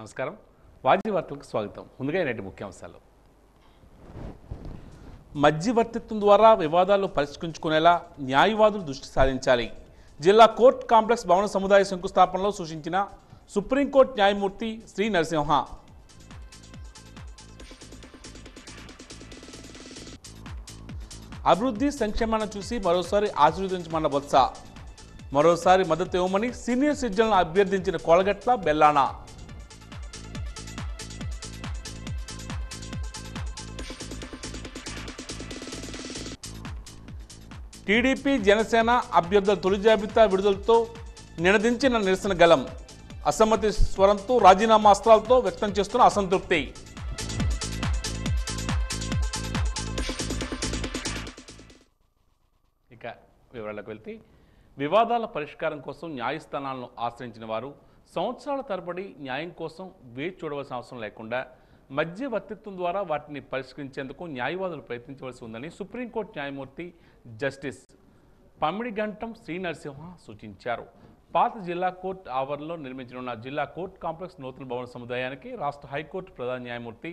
నమస్కారం. వాజీ వార్తలకు స్వాగతం. ముందుగా నేటి ముఖ్యాంశాలు. మధ్యవర్తిత్వం ద్వారా వివాదాలు పరిష్కరించుకునేలా న్యాయవాదులు దృష్టి సాధించాలి జిల్లా కోర్టు కాంప్లెక్స్ భవన సముదాయ శంకుస్థాపనలో సూచించిన సుప్రీంకోర్టు న్యాయమూర్తి శ్రీ నరసింహ. అభివృద్ధి సంక్షేమాన్ని చూసి మరోసారి ఆశీర్వదించమన్న బొత్స. మరోసారి మద్దతు ఇవ్వమని సీనియర్ సిటిజన్లను అభ్యర్థించిన కోలగట్ల బెల్లానా. టీడీపీ జనసేన అభ్యర్థుల తొలి జాబితా విడుదలతో నినదించిన నిరసన గలం అసమ్మతి స్వరంతో రాజీనామా అస్త్రాలతో వ్యక్తం చేస్తున్న అసంతృప్తి. ఇక వివరాలకు వెళ్తే వివాదాల పరిష్కారం కోసం న్యాయస్థానాలను ఆశ్రయించిన వారు సంవత్సరాల తరబడి న్యాయం కోసం వేచి చూడవలసిన అవసరం లేకుండా మధ్యవర్తిత్వం ద్వారా వాటిని పరిష్కరించేందుకు న్యాయవాదులు ప్రయత్నించవలసి ఉందని సుప్రీంకోర్టు న్యాయమూర్తి జస్టిస్ పమిడిగంటం శ్రీనరసింహ సూచించారు. పాత జిల్లా కోర్టు ఆవరణలో నిర్మించనున్న జిల్లా కోర్టు కాంప్లెక్స్ నూతన భవన సముదాయానికి రాష్ట్ర హైకోర్టు ప్రధాన న్యాయమూర్తి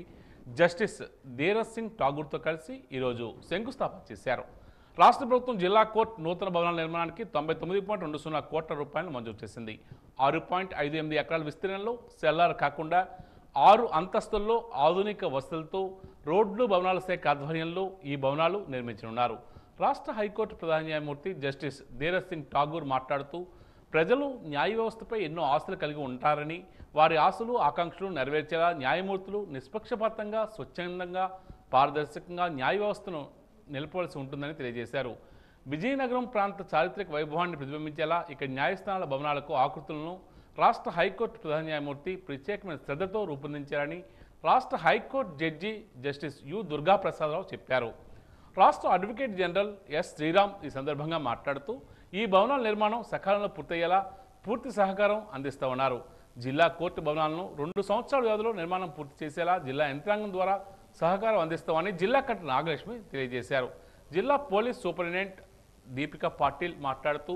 జస్టిస్ ధీరజ్ సింగ్ ఠాగూర్తో కలిసి ఈరోజు శంకుస్థాపన చేశారు. రాష్ట్ర ప్రభుత్వం జిల్లా కోర్టు నూతన భవనాల నిర్మాణానికి తొంభై తొమ్మిది పాయింట్ రెండు సున్నా కోట్ల రూపాయలు మంజూరు చేసింది. ఆరు పాయింట్ ఐదు ఎనిమిది ఎకరాల విస్తీర్ణంలో సెల్లార్ కాకుండా ఆరు అంతస్తుల్లో ఆధునిక వసతులతో రోడ్లు భవనాల శాఖ ఆధ్వర్యంలో ఈ భవనాలు నిర్మించనున్నారు. రాష్ట్ర హైకోర్టు ప్రధాన న్యాయమూర్తి జస్టిస్ ధీరజ్ సింగ్ ఠాగూర్ మాట్లాడుతూ ప్రజలు న్యాయ వ్యవస్థపై ఎన్నో ఆశలు కలిగి ఉంటారని వారి ఆశలు ఆకాంక్షలు నెరవేర్చేలా న్యాయమూర్తులు నిష్పక్షపాతంగా స్వచ్ఛందంగా పారదర్శకంగా న్యాయ వ్యవస్థను నిలపవలసి ఉంటుందని తెలియజేశారు. విజయనగరం ప్రాంత చారిత్రక వైభవాన్ని ప్రతిబింబించేలా ఇక న్యాయస్థానాల భవనాలకు ఆకృతులను రాష్ట్ర హైకోర్టు ప్రధాన న్యాయమూర్తి ప్రత్యేకమైన శ్రద్ధతో రూపొందించారని రాష్ట్ర high court judge justice U Durga Prasadarao చెప్పారు. రాష్ట్ర అడ్వకేట్ జనరల్ ఎస్ శ్రీరామ్ ఈ సందర్భంగా మాట్లాడుతూ ఈ భవనాల నిర్మాణం సకాలంలో పూర్తయ్యేలా పూర్తి సహకారం అందిస్తామన్నారు జిల్లా కోర్టు భవనాలను రెండు సంవత్సరాల వ్యవధిలో నిర్మాణం పూర్తి చేసేలా జిల్లా యంత్రాంగం ద్వారా సహకారం అందిస్తామని జిల్లా కలెక్టర్ నాగలక్ష్మి తెలియజేశారు. జిల్లా పోలీస్ సూపరింటెండెంట్ దీపిక పాటిల్ మాట్లాడుతూ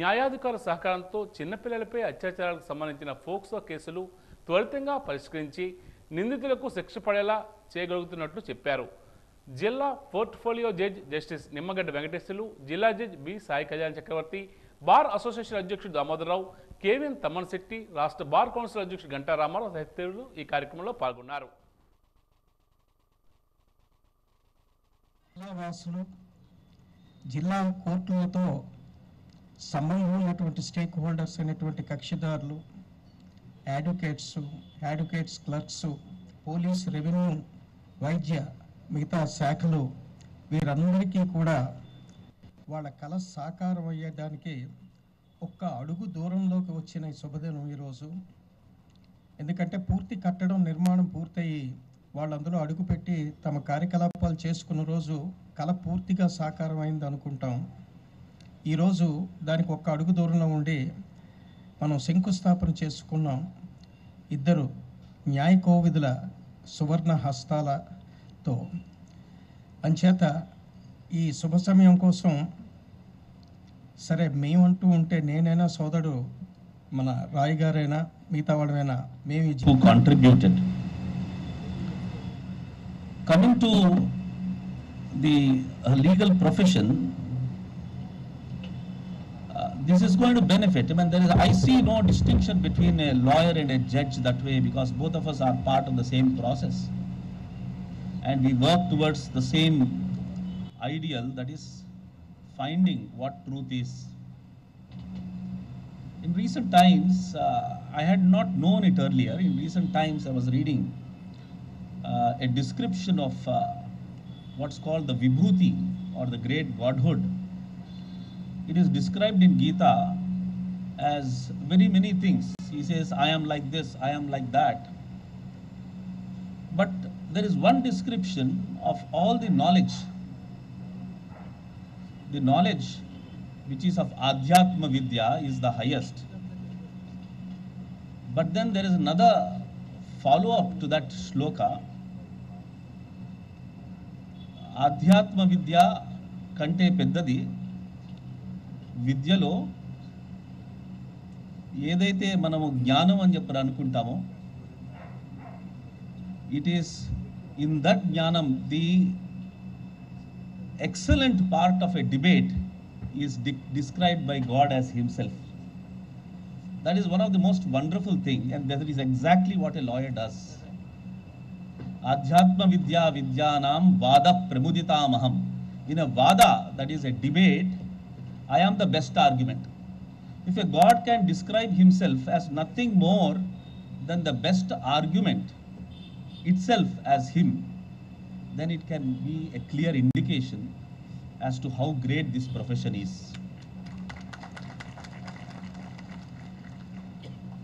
న్యాయాధికార సహకారంతో చిన్నపిల్లలపై అత్యాచారాలకు సంబంధించిన ఫోక్సో కేసులు త్వరితంగా పరిష్కరించి నిందితులకు శిక్ష పడేలా చేయగలుగుతున్నట్లు చెప్పారు. జిల్లా portfolio judge justice Nimmagadda Venkateswarlu జిల్లా judge B Sai Kalyan Chakravarthi bar association అధ్యక్షుడు దామోదరరావు కేవీఎన్ తమ్మన్ శెట్టి రాష్ట్ర బార్ కౌన్సిల్ అధ్యక్షుడు గంటా రామారావు తదితరులు ఈ కార్యక్రమంలో పాల్గొన్నారు. జిల్లావాసులు జిల్లా కోర్టులతో సంబంధం ఉన్నటువంటి స్టేక్ హోల్డర్స్ అనేటువంటి కక్షిదారులు advocates advocates clerks police revenue వైద్య మిగతా శాఖలు వీరందరికీ కూడా వాళ్ళ కళ సాకారం అయ్యేదానికి ఒక్క అడుగు దూరంలోకి వచ్చిన ఈ శుభదినం ఈరోజు. ఎందుకంటే పూర్తి కట్టడం నిర్మాణం పూర్తయి వాళ్ళందరూ అడుగుపెట్టి తమ కార్యకలాపాలు చేసుకున్న రోజు కళ పూర్తిగా సాకారం అయింది అనుకుంటాం. ఈరోజు దానికి ఒక్క అడుగు దూరంలో ఉండి మనం శంకుస్థాపన చేసుకున్నాం. ఇద్దరు న్యాయ కోవిధుల సువర్ణ హస్తాల తో అంచేత ఈ శుభ సమయం కోసం సరే మేమంటూ ఉంటే నేనైనా సోదరుడు మన రాయ్ గారైనా మిగతా వాడమైనా మేము contributed coming to the legal profession this is going to benefit mean there is I see no distinction between a lawyer and a judge that way because both of us are part of the same process And we work towards the same ideal that is finding what truth is. In recent times, uh, I had not known it earlier. In recent times, I was reading uh, a description of uh, what's called the Vibhuti or the great godhood. It is described in Gita as very many things. He says, I am like this, I am like that. But there is one description of all the knowledge, the knowledge which is of Adhyatma Vidya is the highest. But then there is another follow up to that shloka. ఆధ్యాత్మ విద్య కంటే పెద్దది విద్యలో ఏదైతే మనము జ్ఞానం అని చెప్పి అనుకుంటామో it is in that jnanam the excellent part of a debate is de- described by God as Himself. That is one of the most wonderful thing, and that is exactly what a lawyer does. Adhyatma vidya vidyanam vada pramuditamaham. In a vada, that is a debate, I am the best argument. If a God can describe himself as nothing more than the best argument itself as him, then it can be a clear indication as to how great this profession is.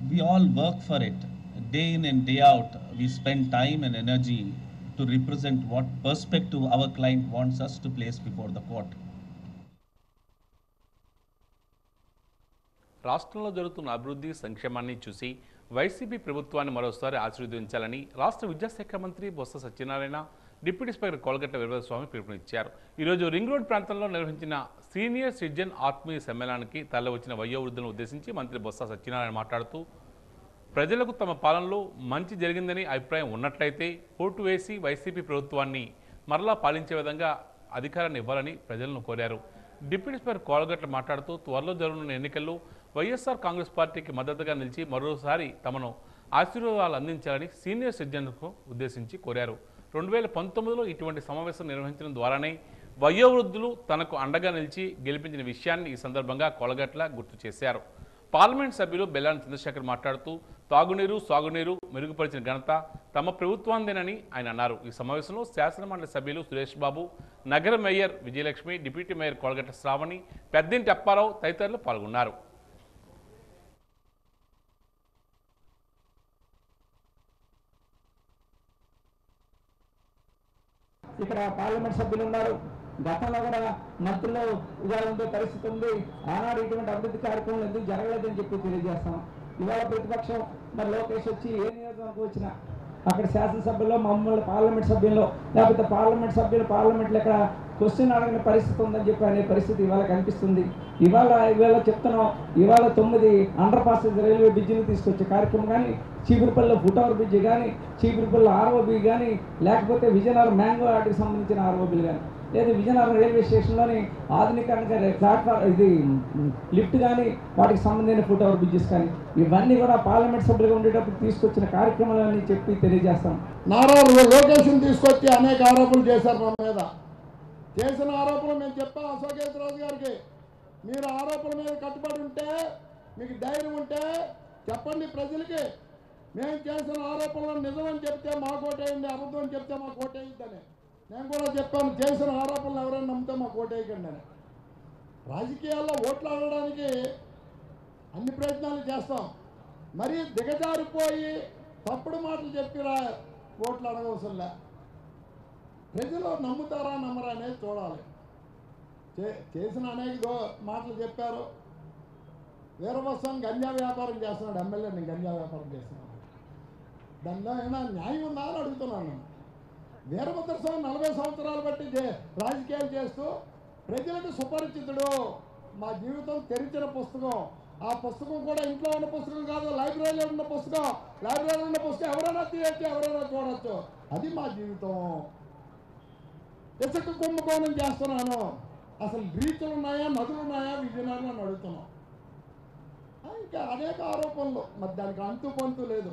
We all work for it. Day in and day out, we spend time and energy to represent what perspective our client wants us to place before the court. రాష్ట్రంలో జరుగుతున్న అభివృద్ధి సంక్షేమాన్ని చూసి YCP ప్రభుత్వాన్ని మరోసారి ఆశీర్వదించాలని రాష్ట్ర విద్యాశాఖ మంత్రి బొత్స సత్యనారాయణ డిప్యూటీ స్పీకర్ కోలగట్ట వీరభద్రస్వామి పిలుపునిచ్చారు. ఈరోజు రింగ్ రోడ్ ప్రాంతంలో నిర్వహించిన సీనియర్ సిటిజన్ ఆత్మీయ సమ్మేళనానికి తరలివచ్చిన వయోవృద్ధులను ఉద్దేశించి మంత్రి బొత్స సత్యనారాయణ మాట్లాడుతూ ప్రజలకు తమ పాలనలో మంచి జరిగిందని అభిప్రాయం ఉన్నట్లయితే ఓటు వేసి వైసీపీ ప్రభుత్వాన్ని మరలా పాలించే విధంగా అధికారాన్ని ఇవ్వాలని ప్రజలను కోరారు. డిప్యూటీ స్పీకర్ కోలగట్ల మాట్లాడుతూ త్వరలో జరగనున్న ఎన్నికల్లో వైఎస్ఆర్ కాంగ్రెస్ పార్టీకి మద్దతుగా నిలిచి మరోసారి తమను ఆశీర్వాదాలు అందించాలని సీనియర్ సిటిజన్లకు ఉద్దేశించి కోరారు. రెండు వేల పంతొమ్మిదిలో ఇటువంటి సమావేశం నిర్వహించడం ద్వారానే వయోవృద్ధులు తనకు అండగా నిలిచి గెలిపించిన విషయాన్ని ఈ సందర్భంగా కొలగట్ల గుర్తు చేశారు. పార్లమెంట్ సభ్యులు బెల్లాని చంద్రశేఖర్ మాట్లాడుతూ తాగునీరు సాగునీరు మెరుగుపరిచిన ఘనత తమ ప్రభుత్వాందేనని ఆయన అన్నారు. ఈ సమావేశంలో శాసనమండలి సభ్యులు సురేష్ బాబు నగర mayor Vijayalakshmi deputy mayor Kolagatla Sravani Peddinti Apparao తదితరులు పాల్గొన్నారు. ఇక్కడ పార్లమెంట్ సభ్యులు ఉన్నారు గతంలో కూడా మంత్రులు ఇలా ఉండే పరిస్థితి ఉంది. ఆనాడు ఇటువంటి అభివృద్ధి కార్యక్రమాలు ఎందుకు జరగలేదని చెప్పి తెలియజేస్తాం. ఇవాళ ప్రతిపక్షం మరి లోకేష్ వచ్చి ఏ నియోజకవర్గం వచ్చినా అక్కడ శాసనసభ్యుల్లో మమ్మల్ని పార్లమెంట్ సభ్యుల్లో లేకపోతే పార్లమెంట్ సభ్యులు పార్లమెంట్లో ఇక్కడ క్వశ్చన్ అడగని పరిస్థితి ఉందని చెప్పి అనే పరిస్థితి ఇవాళ కనిపిస్తుంది. ఇవాళ ఇవాళ చెప్తున్నాం ఇవాళ తొమ్మిది అండర్ పాస్ రైల్వే బ్రిడ్జిని తీసుకొచ్చే కార్యక్రమం కానీ చీపురుపల్లిలో ఫుట్ ఓవర్ బ్రిడ్జ్ కానీ చీపురుపల్లి ఆర్ఓబి కానీ లేకపోతే విజయనగరం మ్యాంగో ఆర్ట్కి సంబంధించిన ఆర్ఓబిలు కానీ లేదా విజయనగరం రైల్వే స్టేషన్లోని ఆధునికంగా ప్లాట్ఫామ్ ఇది లిఫ్ట్ కానీ వాటికి సంబంధించిన ఫుట్ ఓవర్ బ్రిడ్జెస్ కానీ ఇవన్నీ కూడా పార్లమెంట్ సభ్యులుగా ఉండేటప్పుడు తీసుకొచ్చిన కార్యక్రమాలని చెప్పి తెలియజేస్తాం. నారా లోకేషన్ తీసుకొచ్చి అనేక ఆరోపణలు చేశారు మా మీద. చేసిన ఆరోపణలు మేము చెప్పాం అశోకేశ్వరరాజు గారికి? మీరు ఆరోపణల మీద కట్టుబడి ఉంటే మీకు ధైర్యం ఉంటే చెప్పండి ప్రజలకి. మేము చేసిన ఆరోపణలు నిజమని చెప్తే మా ఓటేయండి అబద్ధం అని చెప్తే మా ఓటేయద్దని. నేను కూడా చెప్పాను చేసిన ఆరోపణలు ఎవరైనా నమ్మితే మా ఓటేయకండి అని. రాజకీయాల్లో ఓట్లు ఆడడానికి అన్ని ప్రయత్నాలు చేస్తాం. మరి దిగజారిపోయి తప్పుడు మాటలు చెప్పిరా ఓట్లు అడగవసరంలే. ప్రజలు నమ్ముతారా నమ్మరా అనేది చూడాలి. చే చేసిన అనేక మాటలు చెప్పారు. వీరవస్వామి గంజా వ్యాపారం చేస్తున్నాడు ఎమ్మెల్యే నేను గంజా వ్యాపారం చేస్తున్నాను. దానిలో ఏమైనా న్యాయం ఉందా అని అడుగుతున్నాను. నేను. వీరభద్ర స్వామి నలభై సంవత్సరాలు బట్టి రాజకీయాలు చేస్తూ ప్రజలకు సుపరిచితుడు. మా జీవితం తెరిచిన పుస్తకం. ఆ పుస్తకం కూడా ఇంట్లో ఉన్న పుస్తకం కాదు లైబ్రరీలో ఉన్న పుస్తకం. లైబ్రరీలో ఉన్న పుస్తకం ఎవరైనా తీయచ్చు ఎవరైనా చూడొచ్చు. అది మా జీవితం. ఇసుక కుంభకోణం చేస్తున్నాను అసలు బ్రీచ్లు ఉన్నాయా నదులు ఉన్నాయా? విజయనగరం అని అడుగుతున్నాం ఆ, ఇంకా అనేక ఆరోపణలు. మరి దానికి అంతు పొంతు లేదు.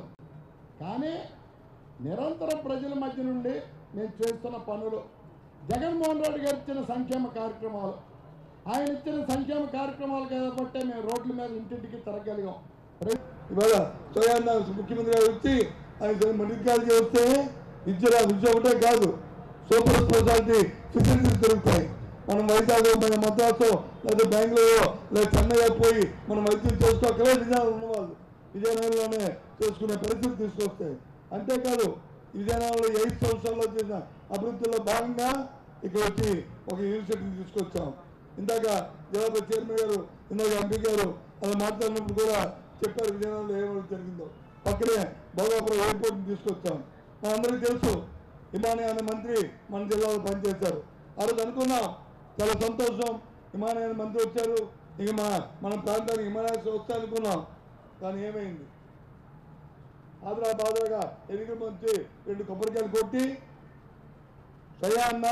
కానీ నిరంతరం ప్రజల మధ్య నుండి నేను చేస్తున్న పనులు జగన్మోహన్ రెడ్డి గారు ఇచ్చిన సంక్షేమ కార్యక్రమాలు. ఆయన ఇచ్చిన సంక్షేమ కార్యక్రమాలు కాబట్టే మేము రోడ్ల మీద ఇంటింటికి తిరగలిగాం. ఇవాళ ముఖ్యమంత్రి గారు వచ్చి ఆయన మెడికల్ చేస్తే వస్తే విద్య విద్య ఒకటే కాదు. సూపర్ స్పెషాలిటీ ఫెసిలిటీస్ దొరుకుతాయి. మనం వైజాగ్ మన మద్రాసు లేదా బెంగళూరు లేదా చెన్నై పోయి మనం వైద్యం చేసుకోకలే విజయనగరం ఉన్నవాళ్ళు. విజయనగరంలోనే చేసుకునే పరిస్థితి తీసుకొస్తాయి అంతేకాదు విజయనగరంలో ఐదు సంవత్సరాల్లో చేసిన అభివృద్ధిలో భాగంగా ఇక్కడ వచ్చి ఒక యూనివర్సిటీని తీసుకొచ్చాం. ఇందాక జిల్లా చైర్మన్ గారు ఇందాక ఎంపీ గారు అలా మాట్లాడినప్పుడు కూడా చెప్పారు విజయనగరంలో ఏమైనా జరిగిందో. పక్కనే భోగాపురం ఎయిర్పోర్ట్ని తీసుకొచ్చాం. మా అందరికీ తెలుసు హిమాని అనే మంత్రి మన జిల్లాలో పనిచేశారు. ఆ రోజు అనుకున్నాం చాలా సంతోషం హిమాని మంత్రి వచ్చారు. ఇక మన మన ప్రాంతానికి హిమాలయాస్ వస్తే అనుకున్నాం కానీ ఏమైంది? ఆదరా బాదరాగా ఎనిమిది మంచి రెండు కొబ్బరికాయలు కొట్టి స్వయాన్న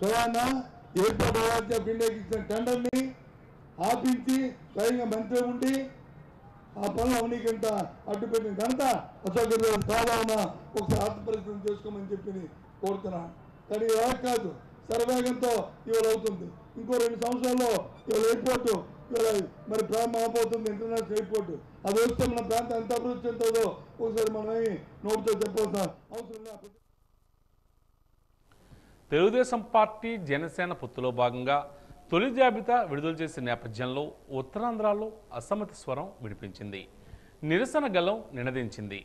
స్వయాన్న ఏర్పాటు అథారిటీ ఇండియాకి ఇచ్చిన టెండర్ని ఆపించి స్వయంగా మంత్రి ఉండి ఆ పనులు అవనీకంట అడ్డు పెట్టిన ఘనత అశోక్ కావాలన్నా ఒకసారి ఆత్మపరిశ్రమ చేసుకోమని చెప్పి కోరుతున్నాను కానీ ఇలా కాదు. సర్వేగంతో ఇవాళ అవుతుంది. ఇంకో రెండు సంవత్సరాల్లో ఇవాళ ఎయిర్పోర్టు ఇవాళ మరి ప్రారంభం అవబోతుంది ఇంటర్నేషనల్ ఎయిర్పోర్ట్. అది వస్తే మన ప్రాంతం ఎంత అభివృద్ధి చెందుతుందో ఒకసారి మనమే నోటితో చెప్పాల్సిన అవసరం లేదు. తెలుగుదేశం పార్టీ జనసేన పొత్తులో భాగంగా తొలి జాబితా విడుదల చేసిన నేపథ్యంలో ఉత్తరాంధ్రలో అసమ్మతి స్వరం వినిపించింది. నిరసన గలం నినదించింది.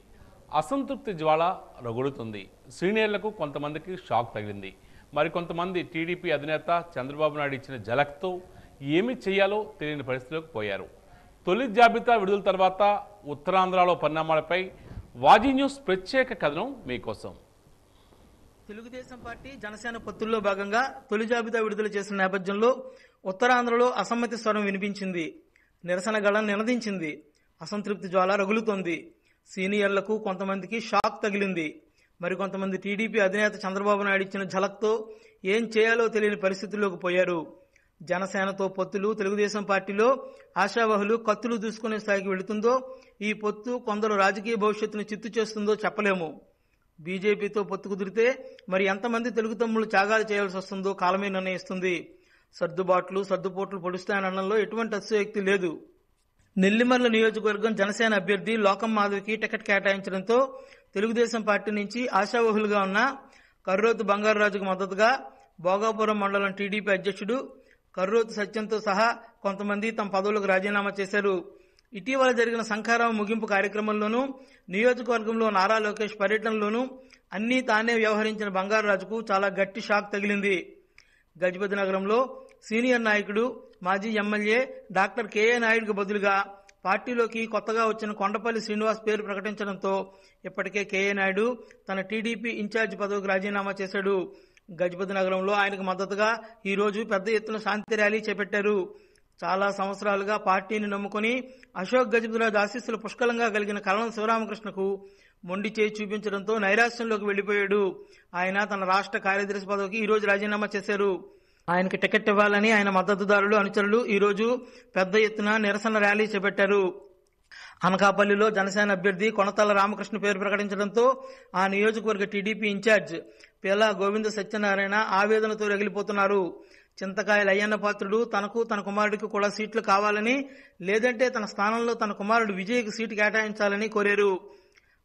అసంతృప్తి జ్వాల రగులుతుంది. సీనియర్లకు కొంతమందికి షాక్ తగిలింది. మరికొంతమంది టీడీపీ అధినేత చంద్రబాబు నాయుడు ఇచ్చిన జలక్తో ఏమి చేయాలో తెలియని పరిస్థితిలోకి పోయారు. తొలి జాబితా విడుదల తర్వాత ఉత్తరాంధ్రలో పరిణామాలపై వాజీ న్యూస్ ప్రత్యేక కథనం మీకోసం. తెలుగుదేశం పార్టీ జనసేన పొత్తుల్లో భాగంగా తొలి జాబితా విడుదల చేసిన నేపథ్యంలో ఉత్తరాంధ్రలో అసమ్మతి స్వరం వినిపించింది. నిరసన గళం నినదించింది. అసంతృప్తి జ్వాల రగులుతోంది. సీనియర్లకు కొంతమందికి షాక్ తగిలింది. మరికొంతమంది టీడీపీ అధినేత చంద్రబాబు నాయుడు ఇచ్చిన ఝలక్తో ఏం చేయాలో తెలియని పరిస్థితుల్లోకి పోయారు. జనసేనతో పొత్తులు తెలుగుదేశం పార్టీలో ఆశావహులు కత్తులు దూసుకునే స్థాయికి వెళుతుందో ఈ పొత్తు కొందరు రాజకీయ భవిష్యత్తును చిత్తు చేస్తుందో చెప్పలేము. బీజేపీతో పొత్తు కుదిరితే మరి ఎంతమంది తెలుగు తమ్ముళ్ళు త్యాగాలు చేయాల్సి వస్తుందో కాలమే నిర్ణయిస్తుంది. సర్దుబాట్లు సర్దుపోట్లు పొడుస్తాయనడంలో ఎటువంటి అతిశయోక్తి లేదు. నెల్లిమర్ల నియోజకవర్గం జనసేన అభ్యర్థి లోకం మాధవికి టికెట్ కేటాయించడంతో తెలుగుదేశం పార్టీ నుంచి ఆశావహులుగా ఉన్న కర్రోతు బంగారరాజుకు మద్దతుగా భోగాపురం మండలం టీడీపీ అధ్యక్షుడు కర్రోతు సత్యంతో సహా కొంతమంది తమ పదవులకు రాజీనామా చేశారు. ఇటీవల జరిగిన సంఖారావు ముగింపు కార్యక్రమంలోనూ నియోజకవర్గంలో నారా లోకేష్ పర్యటనలోనూ అన్నీ తానే వ్యవహరించిన బంగారరాజుకు చాలా గట్టి షాక్ తగిలింది. గజపతి నగరంలో సీనియర్ నాయకుడు మాజీ ఎమ్మెల్యే డాక్టర్ కేఏ నాయుడుకు బదులుగా పార్టీలోకి కొత్తగా వచ్చిన కొండపల్లి శ్రీనివాస్ పేరు ప్రకటించడంతో ఇప్పటికే కేఏ నాయుడు తన టీడీపీ ఇన్ఛార్జ్ పదవికి రాజీనామా చేశాడు. గజపతి నగరంలో ఆయనకు మద్దతుగా ఈరోజు పెద్ద ఎత్తున శాంతి ర్యాలీ చేపట్టారు. చాలా సంవత్సరాలుగా పార్టీని నమ్ముకొని అశోక్ గజపతిరాజు ఆశీస్సులు పుష్కలంగా కలిగిన కరణం శివరామకృష్ణకు మొండి చేయి చూపించడంతో నైరాశ్యంలోకి వెళ్ళిపోయాడు ఆయన తన రాష్ట్ర కార్యదర్శి పదవికి ఈ రోజు రాజీనామా చేశారు. ఆయనకి టికెట్ ఇవ్వాలని ఆయన మద్దతుదారులు అనుచరులు ఈ రోజు పెద్ద ఎత్తున నిరసన ర్యాలీ చేపట్టారు. అనకాపల్లిలో జనసేన అభ్యర్థి కొనతల రామకృష్ణ పేరు ప్రకటించడంతో ఆ నియోజకవర్గ టీడీపీ ఇన్ఛార్జ్ పిల్ల గోవింద సత్యనారాయణ ఆవేదనతో రగిలిపోతున్నారు. చింతకాయల అయ్యన్న పాత్రుడు తనకు తన కుమారుడికి కూడా సీట్లు కావాలని లేదంటే తన స్థానంలో తన కుమారుడు విజయ్కి సీటు కేటాయించాలని కోరారు.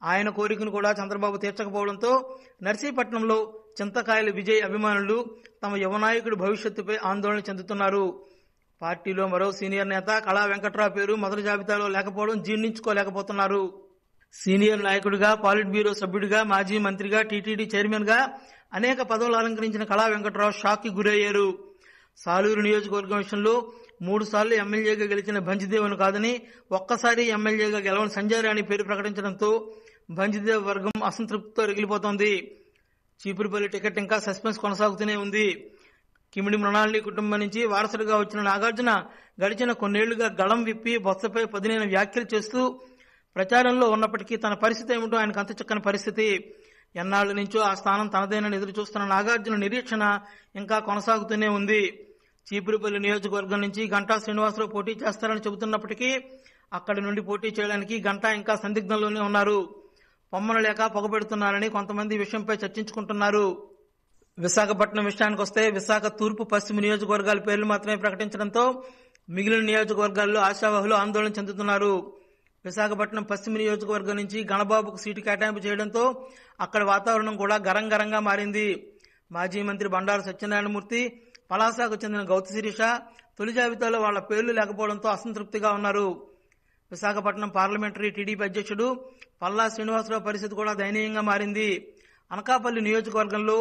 ఆయన కోరికను కూడా చంద్రబాబు తీర్చకపోవడంతో నర్సీపట్నంలో చింతకాయల విజయ్ అభిమానులు తమ యువనాయకుడి భవిష్యత్తుపై ఆందోళన చెందుతున్నారు. పార్టీలో మరో సీనియర్ నేత కళా వెంకట్రావు పేరు మొదటి జాబితాలో లేకపోవడం జీర్ణించుకోలేకపోతున్నారు. సీనియర్ నాయకుడిగా పాలిట్ బ్యూరో సభ్యుడిగా మాజీ మంత్రిగా టీటీడీ చైర్మన్గా అనేక పదవులు అలంకరించిన కళా వెంకట్రావు షాక్కి గురయ్యారు. సాలూరు నియోజకవర్గం విషయంలో మూడు సార్లు ఎమ్మెల్యేగా గెలిచిన భంజిదేవును కాదని ఒక్కసారి ఎమ్మెల్యేగా గెలవని సంజయ్ అని పేరు ప్రకటించడంతో భంజిదేవ్ వర్గం అసంతృప్తితో రగిలిపోతోంది. చీపురుపల్లి టికెట్ ఇంకా సస్పెన్స్ కొనసాగుతూనే ఉంది. కిమిడి మృణాలిని కుటుంబం నుంచి వారసుడిగా వచ్చిన నాగార్జున గడిచిన కొన్నేళ్ళుగా గళం విప్పి బొత్సపై పదినైన వ్యాఖ్యలు చేస్తూ ప్రచారంలో ఉన్నప్పటికీ తన పరిస్థితి ఏమిటో ఆయనకు అంత చక్కని పరిస్థితి. ఎన్నాళ్ళ నుంచో ఆ స్థానం తనదేనని ఎదురు చూస్తున్న నాగార్జున నిరీక్షణ ఇంకా కొనసాగుతూనే ఉంది. చీపురుపల్లి నియోజకవర్గం నుంచి గంటా శ్రీనివాసరావు పోటీ చేస్తారని చెబుతున్నప్పటికీ అక్కడి నుండి పోటీ చేయడానికి గంటా ఇంకా సందిగ్ధంలోనే ఉన్నారు. పొమ్మను లేక పొగబెడుతున్నారని కొంతమంది విషయంపై చర్చించుకుంటున్నారు. విశాఖపట్నం విషయానికి వస్తే విశాఖ తూర్పు పశ్చిమ నియోజకవర్గాల పేర్లు మాత్రమే ప్రకటించడంతో మిగిలిన నియోజకవర్గాల్లో ఆశావాహులు ఆందోళన చెందుతున్నారు. విశాఖపట్నం పశ్చిమ నియోజకవర్గం నుంచి గణబాబుకు సీటు కేటాయింపు చేయడంతో అక్కడ వాతావరణం కూడా గరం గరంగా మారింది. మాజీ మంత్రి బండారు సత్యనారాయణమూర్తి పలాసాకు చెందిన గౌతి శిరీష తొలి జాబితాలో వాళ్ళ పేర్లు లేకపోవడంతో అసంతృప్తిగా ఉన్నారు. విశాఖపట్నం పార్లమెంటరీ టీడీపీ అధ్యక్షుడు పల్లా శ్రీనివాసరావు పరిస్థితి కూడా దయనీయంగా మారింది. అనకాపల్లి నియోజకవర్గంలో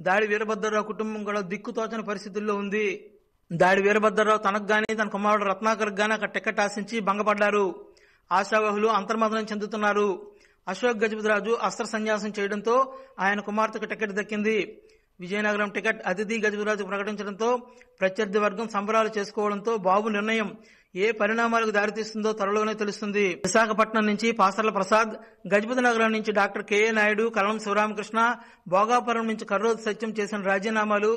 దాడి వీరభద్రరావు కుటుంబం కూడా దిక్కుతోచని పరిస్థితుల్లో ఉంది. దాడి వీరభద్రరావు తనకు గాని తన కుమారుడు రత్నాకర్ గాని అక్కడ టికెట్ ఆశించి భంగపడ్డారు. ఆశావహులు అంతర్మదనం చెందుతున్నారు. అశోక్ గజపతిరాజు అస్త్ర సన్యాసం చేయడంతో ఆయన కుమార్తెకు టికెట్ దక్కింది. విజయనగరం టికెట్ అతిథి గజపతిరాజు ప్రకటించడంతో ప్రత్యర్థి వర్గం సంబరాలు చేసుకోవడంతో బాబు నిర్ణయం ఏ పరిణామాలకు దారితీస్తుందో త్వరలోనే తెలుస్తుంది. విశాఖపట్నం నుంచి పాసర్ల ప్రసాద్ గజపతి నగరం నుంచి డాక్టర్ కెఏ నాయుడు కలం శివరామకృష్ణ భోగాపురం నుంచి కర్రోజు సత్యం చేసిన రాజీనామాలు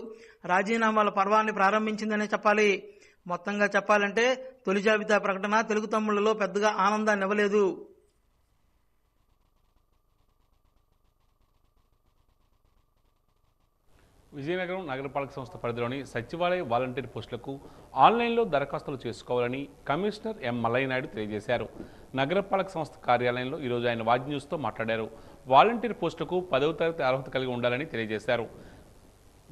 రాజీనామాల పర్వాన్ని ప్రారంభించిందనే చెప్పాలి. మొత్తంగా చెప్పాలంటే తొలి జాబితా ప్రకటన తెలుగు తమ్ముళ్ళలో పెద్దగా ఆనందాన్ని ఇవ్వలేదు. విజయనగరం నగరపాలక సంస్థ పరిధిలోని సచివాలయ వాలంటీర్ పోస్టులకు ఆన్లైన్లో దరఖాస్తులు చేసుకోవాలని కమిషనర్ ఎం మల్లయ్యనాయుడు తెలియజేశారు. నగరపాలక సంస్థ కార్యాలయంలో ఈరోజు ఆయన వాజ్ న్యూస్తో మాట్లాడారు. వాలంటీర్ పోస్టులకు పదవ తరగతి అర్హత కలిగి ఉండాలని తెలియజేశారు.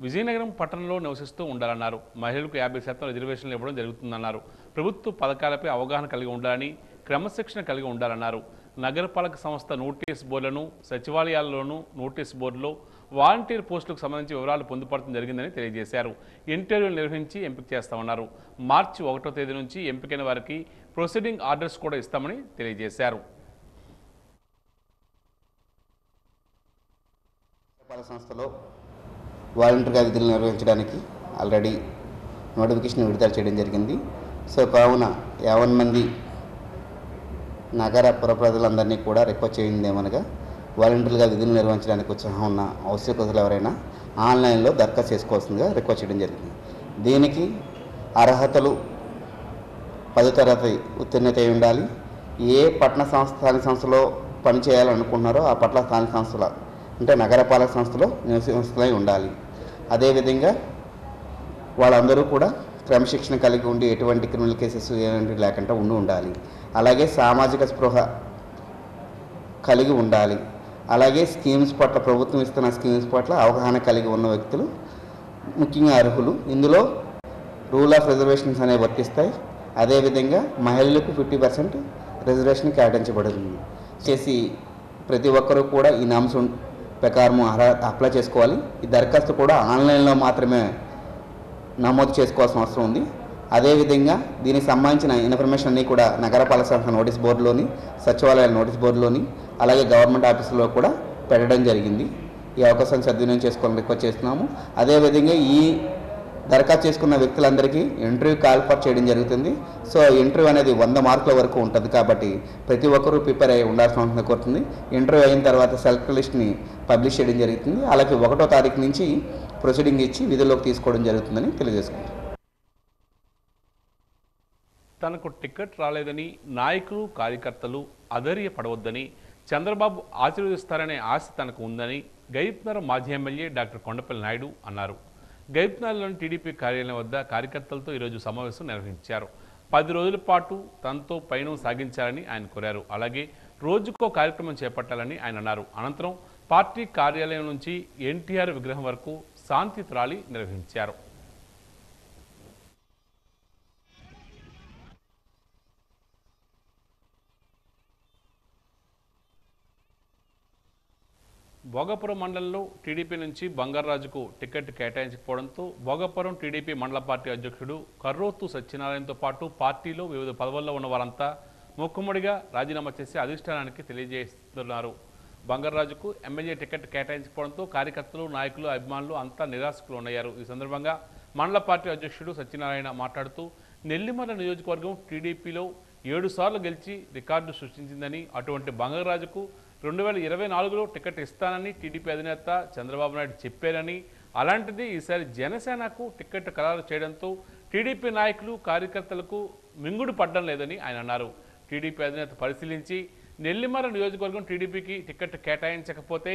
విజయనగరం పట్టణంలో నివసిస్తూ ఉండాలన్నారు. మహిళలకు యాభై శాతం రిజర్వేషన్లు ఇవ్వడం జరుగుతుందన్నారు. ప్రభుత్వ పథకాలపై అవగాహన కలిగి ఉండాలని క్రమశిక్షణ కలిగి ఉండాలన్నారు. నగరపాలక సంస్థ నోటీస్ బోర్డులను సచివాలయాల్లోనూ నోటీస్ బోర్డులో వాలంటీర్ పోస్టులకు సంబంధించి వివరాలు పొందుపడటం జరిగిందని తెలియజేశారు. ఇంటర్వ్యూలు నిర్వహించి ఎంపిక చేస్తామన్నారు మార్చి ఒకటో తేదీ నుంచి ఎంపికైన వారికి ప్రొసీడింగ్ ఆర్డర్స్ కూడా ఇస్తామని తెలియజేశారు. సంస్థలో వాలంటీర్గా విధులు నిర్వహించడానికి ఆల్రెడీ నోటిఫికేషన్ విడుదల చేయడం జరిగింది. సో కావున యావన్ మంది నగర పుర ప్రజలందరినీ కూడా రిక్వెస్ట్ చేయిందేమనగా వాలంటీర్లుగా విధులు నిర్వహించడానికి ఉత్సాహం ఉన్న అవసరకులు ఎవరైనా ఆన్లైన్లో దరఖాస్తు చేసుకోవాల్సిందిగా రిక్వెస్ట్ చేయడం జరిగింది. దీనికి అర్హతలు పదో తరగతి ఉత్తీర్ణత అయి ఉండాలి. ఏ పట్టణ సంస్థ స్థానిక సంస్థలో పనిచేయాలనుకుంటున్నారో ఆ పట్ల స్థానిక సంస్థల అంటే నగరపాలక సంస్థలో నివసిస్తులై ఉండాలి. అదేవిధంగా వాళ్ళందరూ కూడా క్రమశిక్షణ కలిగి ఉండి ఎటువంటి క్రిమినల్ కేసెస్ ఏమిటి లేకుండా ఉండి ఉండాలి. అలాగే సామాజిక స్పృహ కలిగి ఉండాలి. అలాగే స్కీమ్స్ పట్ల ప్రభుత్వం ఇస్తున్న స్కీమ్స్ పట్ల అవగాహన కలిగి ఉన్న వ్యక్తులు ముఖ్యంగా అర్హులు. ఇందులో రూల్ ఆఫ్ రిజర్వేషన్స్ అనేవి వర్తిస్తాయి. అదేవిధంగా మహిళలకు ఫిఫ్టీ పర్సెంట్ రిజర్వేషన్ కేటాయించబడుతుంది. చేసి ప్రతి ఒక్కరూ కూడా ఈ నామ్స్ ప్రకారం అప్లై చేసుకోవాలి. ఈ దరఖాస్తు కూడా ఆన్లైన్లో మాత్రమే నమోదు చేసుకోవాల్సిన అవసరం ఉంది. అదేవిధంగా దీనికి సంబంధించిన ఇన్ఫర్మేషన్ అన్నీ కూడా నగరపాలక సంస్థ నోటీస్ బోర్డులోని సచివాలయాల నోటీస్ బోర్డులోని అలాగే గవర్నమెంట్ ఆఫీసులో కూడా పెట్టడం జరిగింది. ఈ అవకాశాన్ని సద్వినియోగం చేసుకోవాలని రిక్వెస్ట్ చేస్తున్నాము. అదేవిధంగా ఈ దరఖాస్తు చేసుకున్న వ్యక్తులందరికీ ఇంటర్వ్యూ కాల్ఫర్ చేయడం జరుగుతుంది. సో ఇంటర్వ్యూ అనేది వంద మార్కుల వరకు ఉంటుంది కాబట్టి ప్రతి ఒక్కరూ ప్రిపేర్ అయ్యి ఉండాల్సిన అవసరం కోరుతుంది. ఇంటర్వ్యూ అయిన తర్వాత సెలెక్ట్ లిస్ట్ని పబ్లిష్ చేయడం జరుగుతుంది. అలాగే ఒకటో తారీఖు నుంచి ప్రొసీడింగ్ ఇచ్చి విధుల్లోకి తీసుకోవడం జరుగుతుందని తెలియజేసుకుంటాం తనకు టికెట్ రాలేదని నాయకులు కార్యకర్తలు అధైర్యపడవద్దని చంద్రబాబు ఆశీర్వదిస్తారనే ఆశ తనకు ఉందని గైప్నగర్ మాజీ ఎమ్మెల్యే డాక్టర్ కొండపల్లి నాయుడు అన్నారు. గైప్నగర్లోని టీడీపీ కార్యాలయం వద్ద కార్యకర్తలతో ఈరోజు సమావేశం నిర్వహించారు. పది రోజుల పాటు తనతో పయనం సాగించాలని ఆయన కోరారు. అలాగే రోజుకో కార్యక్రమం చేపట్టాలని ఆయన అన్నారు. అనంతరం పార్టీ కార్యాలయం నుంచి ఎన్టీఆర్ విగ్రహం వరకు శాంతి త్రాళి నిర్వహించారు. భోగపురం మండలంలో టీడీపీ నుంచి బంగారాజుకు టికెట్ కేటాయించకపోవడంతో భోగపురం టీడీపీ మండల పార్టీ అధ్యక్షుడు కర్రోతు సత్యనారాయణతో పాటు పార్టీలో వివిధ పదవుల్లో ఉన్న వారంతా మొక్కుమ్మడిగా రాజీనామా చేసి అధిష్టానానికి తెలియజేస్తున్నారు. బంగారాజుకు ఎమ్మెల్యే టికెట్ కేటాయించకపోవడంతో కార్యకర్తలు నాయకులు అభిమానులు అంతా నిరాశకులు ఉన్నాయారు. ఈ సందర్భంగా మండల పార్టీ అధ్యక్షుడు సత్యనారాయణ మాట్లాడుతూ నెల్లిమర్ల నియోజకవర్గం టీడీపీలో ఏడు సార్లు గెలిచి రికార్డు సృష్టించిందని అటువంటి బంగారాజుకు రెండు వేల ఇరవై నాలుగులో టికెట్ ఇస్తానని టీడీపీ అధినేత చంద్రబాబు నాయుడు చెప్పారని. అలాంటిది ఈసారి జనసేనకు టికెట్ ఖరారు చేయడంతో టీడీపీ నాయకులు కార్యకర్తలకు మింగుడు పడ్డం లేదని ఆయన అన్నారు. టీడీపీ అధినేత పరిశీలించి నెల్లిమర నియోజకవర్గం టీడీపీకి టికెట్ కేటాయించకపోతే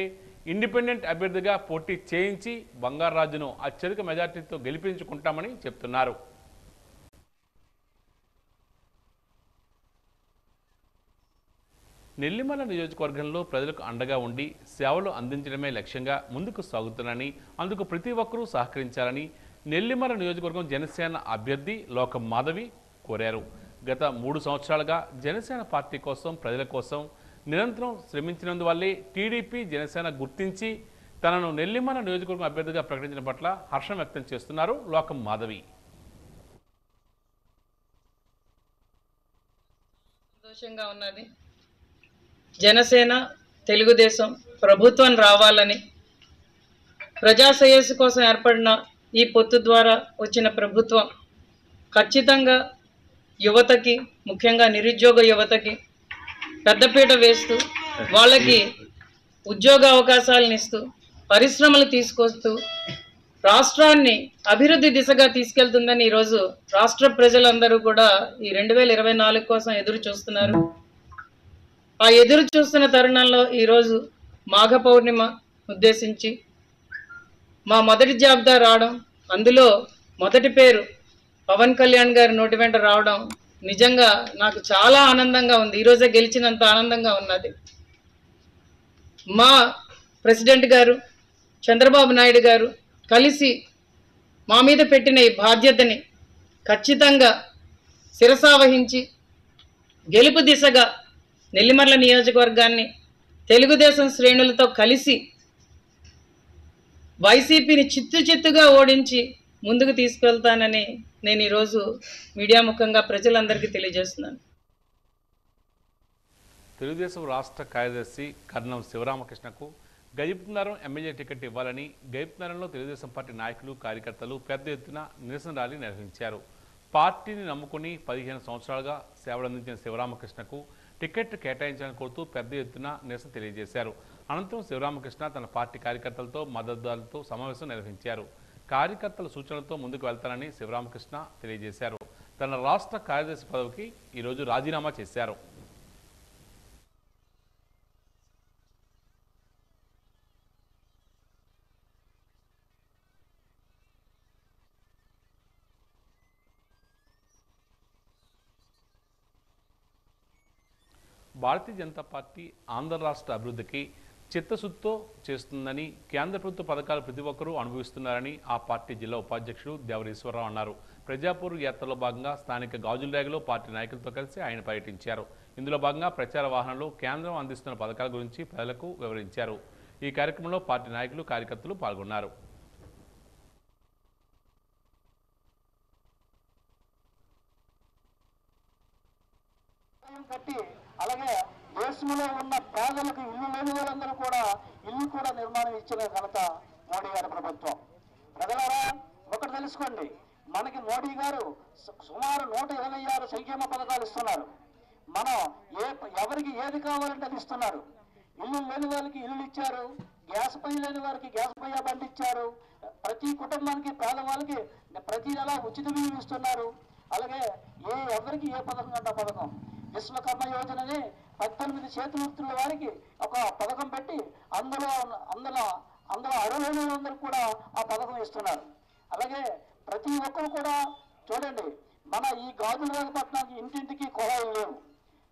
ఇండిపెండెంట్ అభ్యర్థిగా పోటీ చేయించి బంగారాజును అత్యధిక మెజార్టీతో గెలిపించుకుంటామని చెప్తున్నారు. నెల్లిమల నియోజకవర్గంలో ప్రజలకు అండగా ఉండి సేవలు అందించడమే లక్ష్యంగా ముందుకు సాగుతున్నానని అందుకు ప్రతి ఒక్కరూ సహకరించాలని నెల్లిమల నియోజకవర్గం జనసేన అభ్యర్థి లోకం మాధవి కోరారు. గత మూడు సంవత్సరాలుగా జనసేన పార్టీ కోసం ప్రజల కోసం నిరంతరం శ్రమించినందువల్లే టీడీపీ జనసేన గుర్తించి తనను నెల్లిమల నియోజకవర్గం అభ్యర్థిగా ప్రకటించిన పట్ల హర్షం వ్యక్తం చేస్తున్నారు లోకం మాధవి. సంతోషంగా ఉన్నది. జనసేన తెలుగుదేశం ప్రభుత్వం రావాలని ప్రజా శ్రేయస్సు కోసం ఏర్పడిన ఈ పొత్తు ద్వారా వచ్చిన ప్రభుత్వం ఖచ్చితంగా యువతకి ముఖ్యంగా నిరుద్యోగ యువతకి పెద్దపీట వేస్తూ వాళ్ళకి ఉద్యోగ అవకాశాలను ఇస్తూ పరిశ్రమలు తీసుకొస్తూ రాష్ట్రాన్ని అభివృద్ధి దిశగా తీసుకెళ్తుందని ఈరోజు రాష్ట్ర ప్రజలందరూ కూడా ఈ రెండు వేల ఇరవై నాలుగు కోసం ఎదురు చూస్తున్నారు ఆ ఎదురు చూస్తున్న తరుణంలో ఈరోజు మాఘ పౌర్ణిమ ఉద్దేశించి మా మొదటి జాబితా రావడం అందులో మొదటి పేరు పవన్ కళ్యాణ్ గారి నోటి వెంట రావడం నిజంగా నాకు చాలా ఆనందంగా ఉంది. ఈరోజే గెలిచినంత ఆనందంగా ఉన్నది. మా ప్రెసిడెంట్ గారు చంద్రబాబు నాయుడు గారు కలిసి మా మీద పెట్టిన ఈ బాధ్యతని ఖచ్చితంగా శిరసావహించి గెలుపు దిశగా నెల్లిమర్ల నియోజకవర్గాన్ని తెలుగుదేశం శ్రేణులతో కలిసి వైసీపీని చిత్తు చిత్తుగా ఓడించి ముందుకు తీసుకెళ్తానని నేను ఈరోజు మీడియా ముఖంగా ప్రజలందరికీ తెలియజేస్తున్నాను. తెలుగుదేశం రాష్ట్ర కార్యదర్శి కర్ణం శివరామకృష్ణకు గజపుతున్నారం ఎమ్మెల్యే టికెట్ ఇవ్వాలని గజపుతున్నారంలో తెలుగుదేశం పార్టీ నాయకులు కార్యకర్తలు పెద్ద ఎత్తున నిరసన ర్యాలీ నిర్వహించారు. పార్టీని నమ్ముకుని పదిహేను సంవత్సరాలుగా సేవలందించిన శివరామకృష్ణకు టికెట్ కేటాయించాలని కోరుతూ పెద్ద ఎత్తున నిరసన తెలియజేశారు. అనంతరం శివరామకృష్ణ తన పార్టీ కార్యకర్తలతో మద్దతుదారులతో సమావేశం నిర్వహించారు. కార్యకర్తల సూచనలతో ముందుకు వెళ్తానని శివరామకృష్ణ తెలియజేశారు. తన రాష్ట్ర కార్యదర్శి పదవికి ఈరోజు రాజీనామా చేశారు. భారతీయ జనతా పార్టీ ఆంధ్ర రాష్ట్ర అభివృద్ధికి చిత్తశుద్ధితో చేస్తుందని కేంద్ర ప్రభుత్వ పథకాలు ప్రతి ఒక్కరూ అనుభవిస్తున్నారని ఆ పార్టీ జిల్లా ఉపాధ్యక్షుడు దేవరీశ్వరరావు అన్నారు. ప్రజాపూర్ యాత్రలో భాగంగా స్థానిక గాజులరేగలో పార్టీ నాయకులతో కలిసి ఆయన పర్యటించారు. ఇందులో భాగంగా ప్రచార వాహనంలో కేంద్రం అందిస్తున్న పథకాల గురించి ప్రజలకు వివరించారు. ఈ కార్యక్రమంలో పార్టీ నాయకులు కార్యకర్తలు పాల్గొన్నారు కట్టి అలాగే దేశంలో ఉన్న పేదలకు ఇల్లు లేని వాళ్ళందరూ కూడా ఇల్లు కూడా నిర్మాణం ఇచ్చిన ఘనత మోడీ గారి ప్రభుత్వం. ప్రజలారా ఒకటి తెలుసుకోండి. మనకి మోడీ గారు సుమారు నూట ఇరవై ఆరు సంక్షేమ పథకాలు ఇస్తున్నారు. మనం ఏ ఎవరికి ఏది కావాలంటే అది ఇస్తున్నారు. ఇల్లు లేని వాళ్ళకి ఇల్లు ఇచ్చారు గ్యాస్ పై లేని వారికి గ్యాస్ పై బండి ఇచ్చారు ప్రతి కుటుంబానికి పేదవాళ్ళకి ప్రతి నెల ఉచిత బియ్యం ఇస్తున్నారు. అలాగే ఏ ఎవరికి ఏ పథకం అంటే పథకం? విశ్వకర్మ యోజనని పద్దెనిమిది చేతివృత్తుల వారికి ఒక పథకం పెట్టి అందులో అందులో అందులో అర్హులైన వాళ్ళందరూ కూడా ఆ పథకం ఇస్తున్నారు. అలాగే ప్రతి ఒక్కరు కూడా చూడండి మన ఈ గాజుల పట్టణానికి ఇంటింటికి కుళాయిలు లేవు.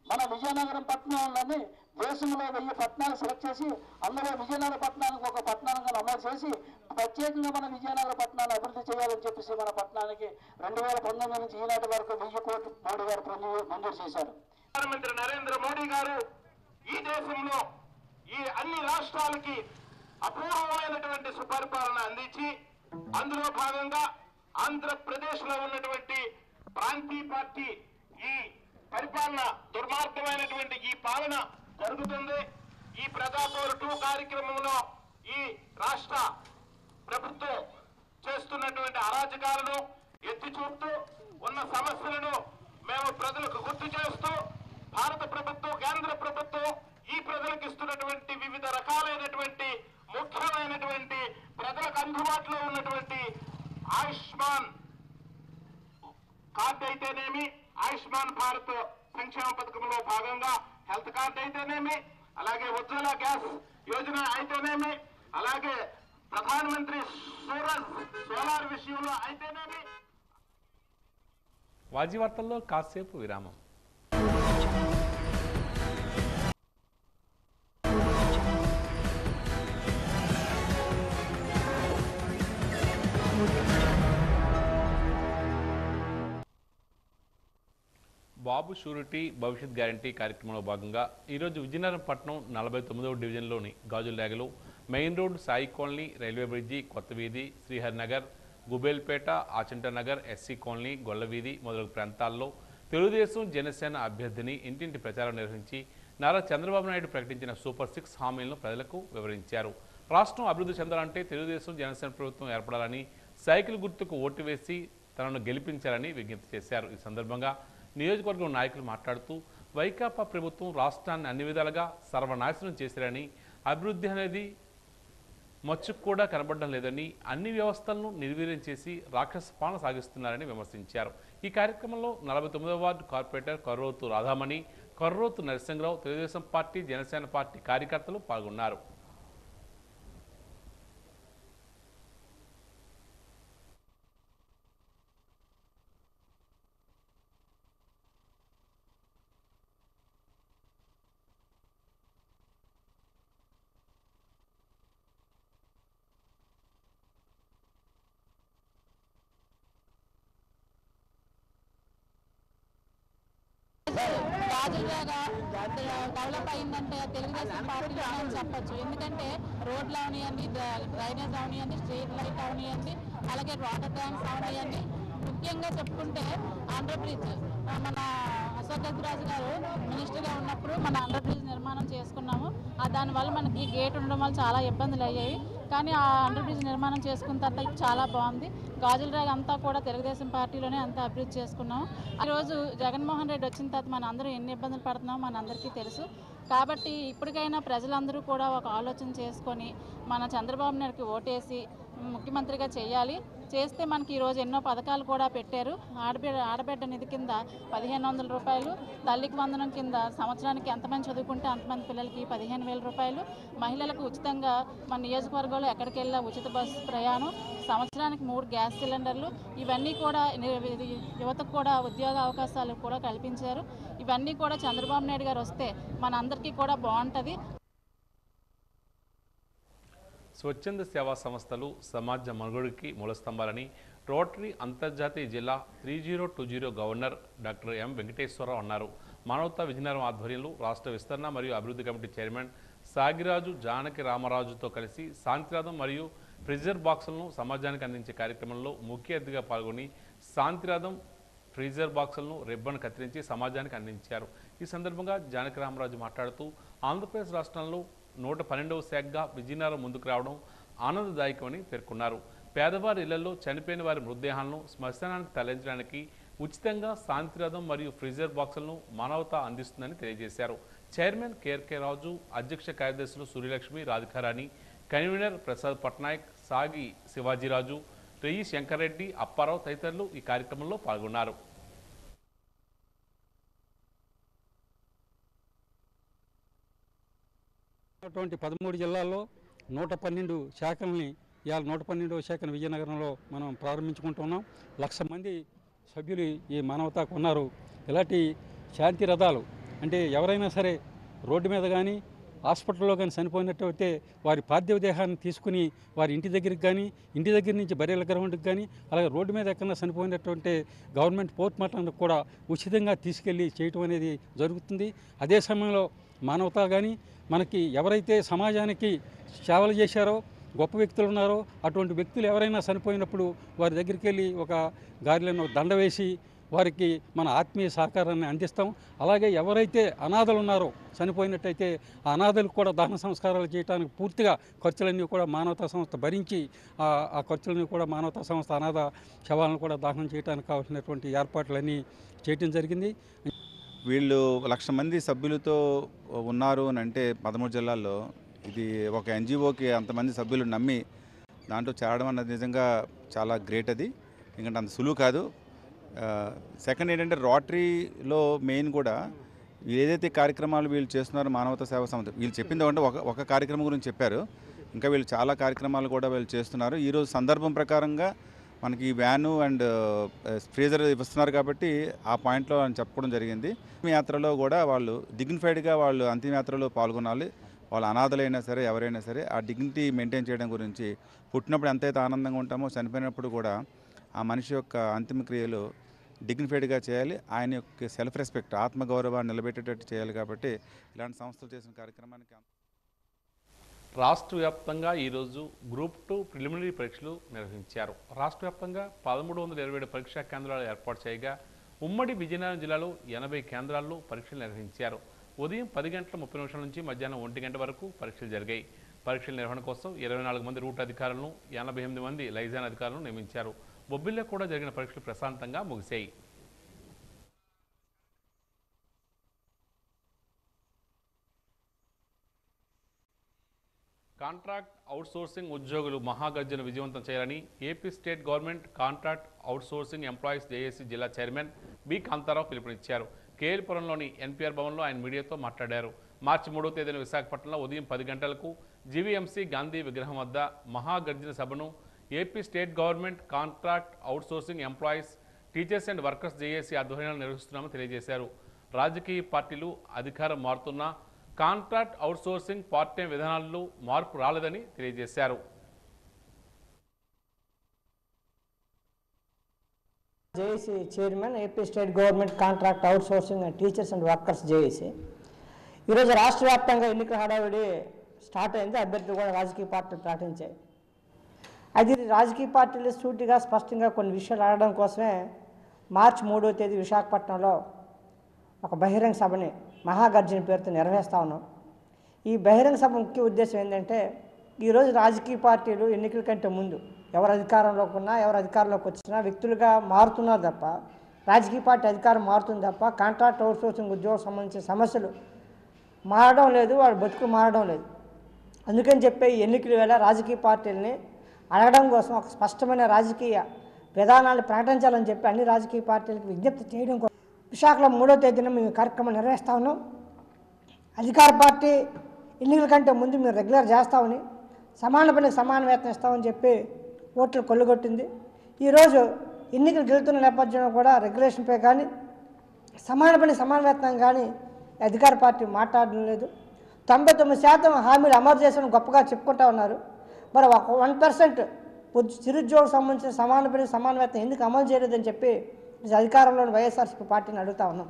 మన విజయనగరం పట్టణంలోని దేశంలో వెయ్యి పట్టణాలు సెలెక్ట్ చేసి అందులో విజయనగర పట్టణానికి ఒక పట్టణంగా నమోదు చేసి ప్రత్యేకంగా మన విజయనగర పట్టణాన్ని అభివృద్ధి చేయాలని చెప్పేసి మన పట్టణానికి రెండు వేల పంతొమ్మిది నుంచి ఈనాటి వరకు వెయ్యి కోట్లు మూడు వేల మంజూరు చేశారు. ప్రధానమంత్రి నరేంద్ర మోడీ గారు ఈ దేశంలో ఈ అన్ని రాష్ట్రాలకి అపూర్వమైనటువంటి సుపరిపాలన అందించి అందులో భాగంగా ఆంధ్రప్రదేశ్లో ఉన్నటువంటి ప్రాంతీయ పార్టీ ఈ పరిపాలన దుర్మార్గమైనటువంటి ఈ పాలన జరుగుతుంది. ఈ ప్రజాపౌర టూ కార్యక్రమంలో ఈ రాష్ట్ర ప్రభుత్వం చేస్తున్నటువంటి అరాచకాలను ఎత్తి చూపుతూ ఉన్న సమస్యలను మేము ప్రజలకు గుర్తు చేస్తూ భారత ప్రభుత్వం కేంద్ర ప్రభుత్వం ఈ ప్రజలకు ఇస్తున్నటువంటి వివిధ రకాలైనటువంటి ముఖ్యమైనటువంటి ప్రజలకు అందుబాటులో ఉన్నటువంటి ఆయుష్మాన్ కార్డు అయితేనేమి ఆయుష్మాన్ భారత్ సంక్షేమ పథకంలో భాగంగా హెల్త్ కార్డు అయితేనేమి అలాగే ఉజ్వల గ్యాస్ యోజన అయితేనేమి అలాగే ప్రధానమంత్రి సూరజ్ సోలార్ విషయంలో అయితేనేమి. వాజీ వార్తల్లో కాసేపు విరామం. బాబు షూరిటీ భవిష్యత్ గ్యారంటీ కార్యక్రమంలో భాగంగా ఈరోజు విజయనగరం పట్టణం నలభై తొమ్మిదవ డివిజన్లోని గాజుల్యాగలో main road Sai colony railway bridge కొత్త వీధి శ్రీహరినగర్ గుబేల్పేట ఆచంట నగర్ ఎస్సీ కాలనీ గొల్లవీధి మొదలగు ప్రాంతాల్లో తెలుగుదేశం జనసేన అభ్యర్థిని ఇంటింటి ప్రచారం నిర్వహించి నారా చంద్రబాబు నాయుడు ప్రకటించిన సూపర్ సిక్స్ హామీలను ప్రజలకు వివరించారు. రాష్ట్రం అభివృద్ధి చెందాలంటే తెలుగుదేశం జనసేన ప్రభుత్వం ఏర్పడాలని సైకిల్ గుర్తుకు ఓటు వేసి తనను గెలిపించాలని విజ్ఞప్తి చేశారు. ఈ సందర్భంగా నియోజకవర్గం నాయకులు మాట్లాడుతూ వైకాపా ప్రభుత్వం రాష్ట్రాన్ని అన్ని విధాలుగా సర్వనాశనం చేశారని అభివృద్ధి అనేది మచ్చుకు కూడా కనబడడం లేదని అన్ని వ్యవస్థలను నిర్వీర్యం చేసి రాక్షస పాలన సాగిస్తున్నారని విమర్శించారు. ఈ కార్యక్రమంలో నలభై తొమ్మిదవ ward corporator Karrothu Radhamani Karrothu Narasimharao Telugudesam party Janasena party కార్యకర్తలు పాల్గొన్నారు. తెలుగుదేశం పార్టీ అని చెప్పొచ్చు. ఎందుకంటే రోడ్లు అవనియండి డ్రైనేజ్ అవనియండి స్ట్రీట్ లైట్ అవనియండి అలాగే వాటర్ ట్యాంక్స్ అవనియండి. ముఖ్యంగా చెప్పుకుంటే ఆంధ్రప్రదేశ్ మన అశోక్ గజరాజు గారు మినిస్టర్గా ఉన్నప్పుడు మన ఆంధ్రప్రదేశ్ నిర్మాణం చేసుకున్నాము. దానివల్ల మనకి గేట్ ఉండడం వల్ల చాలా ఇబ్బందులు అయ్యాయి. కానీ ఆ ఆంధ్రప్రదేశ్ నిర్మాణం చేసుకున్న తర్వాత చాలా బాగుంది. గాజుల రాగ్ అంతా కూడా తెలుగుదేశం పార్టీలోనే అంతా అభివృద్ధి చేసుకున్నాం ఈరోజు జగన్మోహన్ రెడ్డి వచ్చిన తర్వాత మన అందరూ ఎన్ని ఇబ్బందులు పడుతున్నామో మన అందరికీ తెలుసు. కాబట్టి ఇప్పటికైనా ప్రజలందరూ కూడా ఒక ఆలోచన చేసుకొని మన చంద్రబాబు నాయుడుకి ఓటేసి ముఖ్యమంత్రిగా చేయాలి. చేస్తే మనకి ఈరోజు ఎన్నో పథకాలు కూడా పెట్టారు. ఆడబిడ్డ ఆడబిడ్డ నిధి కింద పదిహేను వందల రూపాయలు తల్లికి వందనం కింద సంవత్సరానికి ఎంతమంది చదువుకుంటే అంతమంది పిల్లలకి పదిహేను వేల రూపాయలు. మహిళలకు ఉచితంగా మన నియోజకవర్గంలో ఎక్కడికి వెళ్ళినా ఉచిత బస్సు ప్రయాణం సంవత్సరానికి మూడు గ్యాస్ సిలిండర్లు ఇవన్నీ కూడా యువతకు కూడా ఉద్యోగ అవకాశాలు కూడా కల్పించారు. ఇవన్నీ కూడా చంద్రబాబు నాయుడు గారు వస్తే మన అందరికీ కూడా బాగుంటుంది. స్వచ్ఛంద సేవా సంస్థలు సమాజ మనుగడికి మూలస్తంభాలని రోటరీ అంతర్జాతీయ జిల్లా three zero two zero governor doctor M Venkateswararao అన్నారు. మానవతా విజయనగరం ఆధ్వర్యంలో రాష్ట్ర విస్తరణ మరియు అభివృద్ధి కమిటీ చైర్మన్ సాగిరాజు జానకి రామరాజుతో కలిసి శాంతిరాధం మరియు ఫ్రిజర్ బాక్సులను సమాజానికి అందించే కార్యక్రమంలో ముఖ్య అతిథిగా పాల్గొని శాంతిరాధం ఫ్రీజర్ బాక్సులను రిబ్బన్ కత్తిరించి సమాజానికి అందించారు. ఈ సందర్భంగా జానకి రామరాజు మాట్లాడుతూ ఆంధ్రప్రదేశ్ రాష్ట్రంలో నూట పన్నెండవ శాఖగా విజయనగరం ముందుకు రావడం ఆనందదాయకమని పేర్కొన్నారు. పేదవారి ఇళ్ళలో చనిపోయిన వారి మృతదేహాలను శ్మశానానికి తరలించడానికి ఉచితంగా శాంతిరథం మరియు ఫ్రీజర్ బాక్సులను మానవత అందిస్తుందని తెలియజేశారు. చైర్మన్ కేఆర్కే రాజు అధ్యక్ష కార్యదర్శులు సూర్యలక్ష్మి రాధికారాణి కన్వీనర్ ప్రసాద్ పట్నాయక్ సాగి శివాజీరాజు రెయ్యి శంకర్రెడ్డి అప్పారావు తదితరులు ఈ కార్యక్రమంలో పాల్గొన్నారు. ఉన్నటువంటి పదమూడు జిల్లాల్లో నూట పన్నెండు శాఖల్ని ఇవాళ నూట పన్నెండవ శాఖను విజయనగరంలో మనం ప్రారంభించుకుంటున్నాం లక్ష మంది సభ్యులు ఈ మానవతాకు ఉన్నారు ఇలాంటి శాంతి రథాలు అంటే ఎవరైనా సరే రోడ్డు మీద కానీ హాస్పిటల్లో కానీ చనిపోయినట్టయితే వారి పార్థివ దేహాన్ని తీసుకుని వారి ఇంటి దగ్గరికి కానీ ఇంటి దగ్గర నుంచి బర్రెల గ్రౌండ్కి కానీ అలాగే రోడ్డు మీద ఎక్కడన్నా చనిపోయినటువంటి గవర్నమెంట్ పోర్ట్ మార్టంకి కూడా ఉచితంగా తీసుకెళ్ళి చేయటం అనేది జరుగుతుంది. అదే సమయంలో మానవత కానీ మనకి ఎవరైతే సమాజానికి సేవలు చేశారో గొప్ప వ్యక్తులు ఉన్నారో అటువంటి వ్యక్తులు ఎవరైనా చనిపోయినప్పుడు వారి దగ్గరికి వెళ్ళి ఒక గారిలను దండ వేసి వారికి మన ఆత్మీయ సహకారాన్ని అందిస్తాం. అలాగే ఎవరైతే అనాథలు ఉన్నారో చనిపోయినట్టయితే ఆ అనాథలకు కూడా దహన సంస్కారాలు చేయడానికి పూర్తిగా ఖర్చులన్నీ కూడా మానవతా సంస్థ భరించి ఆ ఖర్చులన్నీ కూడా మానవతా సంస్థ అనాథ శవాలను కూడా దహనం చేయడానికి కావాల్సినటువంటి ఏర్పాట్లన్నీ చేయటం జరిగింది. వీళ్ళు లక్ష మంది సభ్యులతో ఉన్నారు అని అంటే పదమూడు జిల్లాల్లో. ఇది ఒక ఎన్జిఓకి అంతమంది సభ్యులు నమ్మి దాంట్లో చేరడం అన్నది నిజంగా చాలా గ్రేట్ అది. ఎందుకంటే అంత సులువు కాదు. సెకండ్ ఏంటంటే రోటరీలో మెయిన్ కూడా ఏదైతే కార్యక్రమాలు వీళ్ళు చేస్తున్నారో మానవతా సేవ సంస్థ వీళ్ళు చెప్పింది అంటే ఒక ఒక కార్యక్రమం గురించి చెప్పారు. ఇంకా వీళ్ళు చాలా కార్యక్రమాలు కూడా వీళ్ళు చేస్తున్నారు. ఈరోజు సందర్భం ప్రకారంగా మనకి వ్యాను అండ్ ఫ్రీజర్ ఇస్తున్నారు కాబట్టి ఆ పాయింట్లో అని చెప్పుకోవడం జరిగింది. ఈ యాత్రలో కూడా వాళ్ళు డిగ్నిఫైడ్గా వాళ్ళు అంతిమ యాత్రలో పాల్గొనాలి. వాళ్ళు అనాథలైనా సరే ఎవరైనా సరే ఆ డిగ్నిటీ మెయింటైన్ చేయడం గురించి పుట్టినప్పుడు ఎంతైతే ఆనందంగా ఉంటామో చనిపోయినప్పుడు కూడా ఆ మనిషి యొక్క అంతిమ క్రియలు డిగ్నిఫైడ్గా చేయాలి. ఆయన యొక్క సెల్ఫ్ రెస్పెక్ట్ ఆత్మగౌరవాన్ని నిలబెట్టేటట్టు చేయాలి కాబట్టి ఇలాంటి సంస్థలు చేసిన కార్యక్రమానికి రాష్ట్ర వ్యాప్తంగా ఈరోజు గ్రూప్ టూ ప్రిలిమినరీ పరీక్షలు నిర్వహించారు. రాష్ట్ర వ్యాప్తంగా పదమూడు వందల ఇరవై ఏడు పరీక్షా కేంద్రాలు ఏర్పాటు చేయగా ఉమ్మడి విజయనగరం జిల్లాలో ఎనభై కేంద్రాల్లో పరీక్షలు నిర్వహించారు. ఉదయం పది గంటల ముప్పై నిమిషాల నుంచి మధ్యాహ్నం ఒంటి గంట వరకు పరీక్షలు జరిగాయి. పరీక్షల నిర్వహణ కోసం ఇరవై నాలుగు మంది రూట్ అధికారులను ఎనభై ఎనిమిది మంది లైజాన్ అధికారులను నియమించారు. బొబ్బిల్లో కూడా జరిగిన పరీక్షలు ప్రశాంతంగా ముగిశాయి. కాంట్రాక్ట్ అవుట్సోర్సింగ్ ఉద్యోగులు మహాగర్జన విజయవంతం చేయాలని AP state government contract outsourcing employees JAC జిల్లా చైర్మన్ బి. కాంతారావు పిలుపునిచ్చారు. కేఎల్పురంలోని ఎన్టీఆర్ భవన్లో ఆయన మీడియాతో మాట్లాడారు. మార్చి మూడో తేదీన విశాఖపట్నంలో ఉదయం పది గంటలకు జీవీఎంసీ గాంధీ విగ్రహం వద్ద మహాగర్జన సభను AP state government contract outsourcing employees teachers and workers JAC ఆధ్వర్యంలో నిర్వహిస్తున్నామని తెలియజేశారు. రాజకీయ పార్టీలు అధికారం మారుతున్నా కాంట్రాక్ట్ అవుట్సోర్సింగ్ పార్ట్ టైం విధానాల్లో మార్పు రాలేదని తెలియజేశారు. JAC chairman AP state government contract outsourcing and teachers and workers JAC. ఈరోజు రాష్ట్ర వ్యాప్తంగా ఎన్నికల హడావిడి స్టార్ట్ అయింది. అభ్యర్థులు కూడా రాజకీయ పార్టీలు ప్రకటించాయి. అది రాజకీయ పార్టీలు సూటిగా స్పష్టంగా కొన్ని విషయాలు అడగడం కోసమే మార్చి మూడో తేదీ విశాఖపట్నంలో ఒక బహిరంగ సభని మహాగర్జన పేరుతో నిర్వహిస్తూ ఉన్నాం. ఈ బహిరంగ సభ ముఖ్య ఉద్దేశం ఏంటంటే ఈరోజు రాజకీయ పార్టీలు ఎన్నికల కంటే ముందు ఎవరు అధికారంలోకి ఉన్నా ఎవరు అధికారంలోకి వచ్చినా వ్యక్తులుగా మారుతున్నారు తప్ప రాజకీయ పార్టీ అధికారం మారుతుంది తప్ప కాంట్రాక్ట్ అవుట్సోర్సింగ్ ఉద్యోగం సంబంధించిన సమస్యలు మారడం లేదు వాళ్ళ బతుకులు మారడం లేదు. అందుకని చెప్పి ఎన్నికల వేళ రాజకీయ పార్టీలని అడగడం కోసం ఒక స్పష్టమైన రాజకీయ విధానాలు ప్రకటించాలని చెప్పి అన్ని రాజకీయ పార్టీలకు విజ్ఞప్తి చేయడం కోసం విశాఖలో మూడో తేదీన మేము కార్యక్రమం నిర్వహిస్తా ఉన్నాం. అధికార పార్టీ ఎన్నికల కంటే ముందు మేము రెగ్యులర్ చేస్తామని సమాన పనికి సమాన వేతనం ఇస్తామని చెప్పి ఓట్లు కొల్లుగొట్టింది. ఈరోజు ఎన్నికలు గెలుతున్న నేపథ్యంలో కూడా రెగ్యులేషన్పై కానీ సమాన పని సమాన వేతనం కానీ అధికార పార్టీ మాట్లాడడం లేదు. తొంభై తొమ్మిది శాతం హామీలు అమలు చేసిన గొప్పగా చెప్పుకుంటా ఉన్నారు. మరి ఒక వన్ పర్సెంట్ చిరుద్యోగం సంబంధించిన సమాన పని సమాన వేతనం ఎందుకు అమలు చేయలేదని చెప్పి అధికారంలోని వైఎస్ఆర్సీపీ పార్టీని అడుగుతా ఉన్నాం.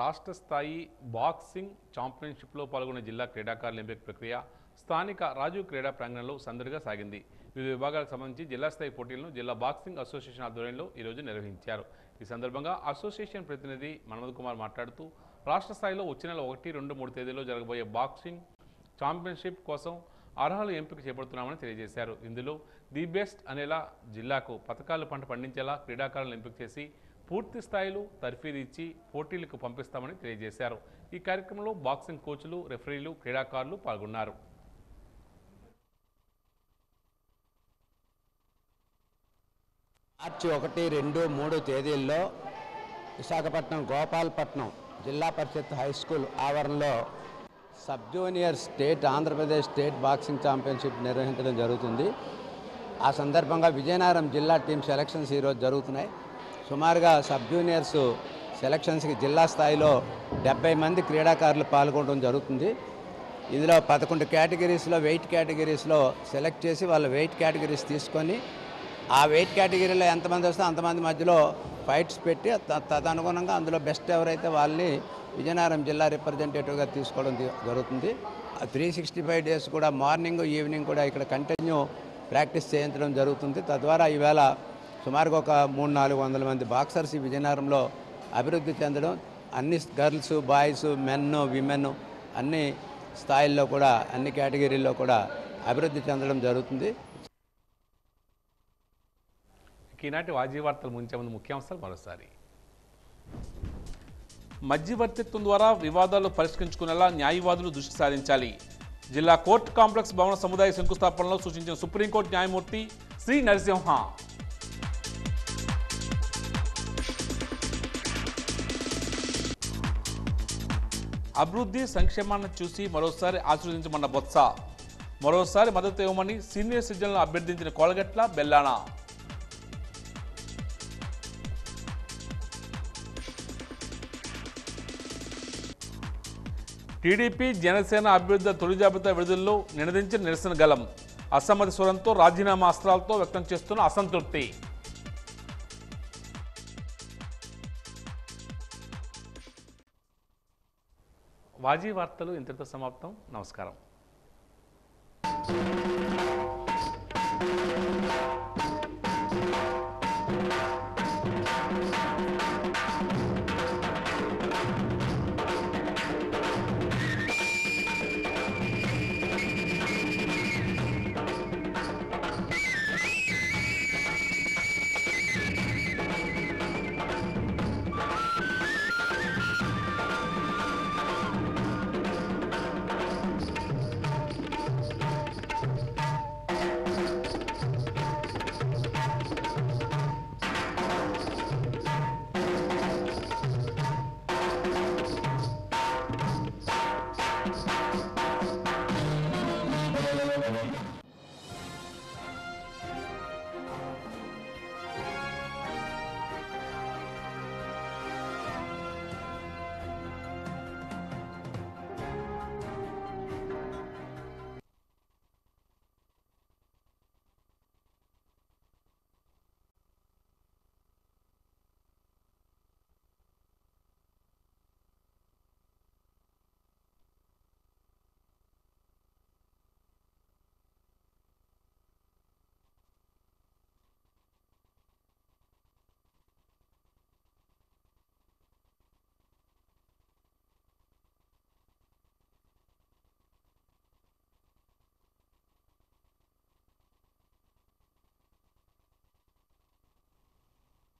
రాష్ట్ర స్థాయి బాక్సింగ్ ఛాంపియన్షిప్లో పాల్గొన్న జిల్లా క్రీడాకారుల ఎంపిక ప్రక్రియ స్థానిక రాజీవ్ క్రీడా ప్రాంగణంలో సందడిగా సాగింది. వివిధ విభాగాలకు సంబంధించి జిల్లా స్థాయి పోటీలను జిల్లా బాక్సింగ్ అసోసియేషన్ ఆధ్వర్యంలో ఈరోజు నిర్వహించారు. ఈ సందర్భంగా అసోసియేషన్ ప్రతినిధి మనోజ్ కుమార్ మాట్లాడుతూ రాష్ట్ర స్థాయిలో వచ్చే నెల ఒకటి రెండు మూడు తేదీలో జరగబోయే బాక్సింగ్ ఛాంపియన్షిప్ కోసం అర్హులు ఎంపిక చేపడుతున్నామని తెలియజేశారు. ఇందులో ది బెస్ట్ అనేలా జిల్లాకు పథకాలు పంట పండించేలా క్రీడాకారులను ఎంపిక చేసి పూర్తి స్థాయిలో తర్ఫీదు ఇచ్చి పోటీలకు పంపిస్తామని తెలియజేశారు. ఈ కార్యక్రమంలో బాక్సింగ్ కోచ్లు రెఫరీలు క్రీడాకారులు పాల్గొన్నారు. మార్చి ఒకటి రెండు మూడు తేదీల్లో విశాఖపట్నం గోపాలపట్నం జిల్లా పరిషత్ హై స్కూల్ ఆవరణలో sub junior state Andhra Pradesh state boxing championship నిర్వహించడం జరుగుతుంది. ఆ సందర్భంగా విజయనగరం జిల్లా టీం సెలక్షన్స్ ఈరోజు జరుగుతున్నాయి. సుమారుగా సబ్ జూనియర్స్ సెలక్షన్స్కి జిల్లా స్థాయిలో డెబ్బై మంది క్రీడాకారులు పాల్గొనడం జరుగుతుంది. ఇందులో పదకొండు కేటగిరీస్లో వెయిట్ కేటగిరీస్లో సెలెక్ట్ చేసి వాళ్ళ వెయిట్ కేటగిరీస్ తీసుకొని ఆ వెయిట్ కేటగిరీలో ఎంతమంది వస్తే అంతమంది మధ్యలో ఫైట్స్ పెట్టి తదనుగుణంగా అందులో బెస్ట్ ఎవరైతే వాళ్ళని విజయనగరం జిల్లా రిప్రజెంటేటివ్గా తీసుకోవడం జరుగుతుంది. త్రీ సిక్స్టీ ఫైవ్ డేస్ కూడా మార్నింగ్ ఈవినింగ్ కూడా ఇక్కడ కంటిన్యూ ప్రాక్టీస్ చేయించడం జరుగుతుంది. తద్వారా ఈవేళ సుమారుగా ఒక మూడు నాలుగు వందల మంది బాక్సర్స్ ఈ విజయనగరంలో అభివృద్ధి చెందడం అన్ని గర్ల్స్ బాయ్స్ మెన్ విమెన్ అన్ని స్థాయిల్లో కూడా అన్ని కేటగిరీల్లో కూడా అభివృద్ధి చెందడం జరుగుతుంది. ఈనాటి వాజీ వార్తలు ముంచే ముందు ముఖ్యాంశాలు మరోసారి. మధ్యవర్తిత్వం ద్వారా వివాదాలు పరిష్కరించుకునేలా న్యాయవాదులు దృష్టి సారించాలి. జిల్లా కోర్టు కాంప్లెక్స్ భవన సముదాయ శంకుస్థాపనలో సూచించిన సుప్రీంకోర్టు న్యాయమూర్తి శ్రీ నరసింహ. అభివృద్ధి సంక్షేమాన్ని చూసి మరోసారి ఆశీర్వదించమన్న బొత్స. మరోసారి మద్దతు ఇవ్వమని సీనియర్ సిటిజన్లు అభ్యర్థించిన కోలగట్ల బెల్లానా. టీడీపీ జనసేన అభ్యర్థుల తొలి జాబితా విడుదలలో నినదించిన నిరసన గలం అసమ్మతి స్వరంతో రాజీనామా అస్త్రాలతో వ్యక్తం చేస్తున్న అసంతృప్తి. వాజీ వార్తలు ఇంతటితో సమాప్తం. నమస్కారం.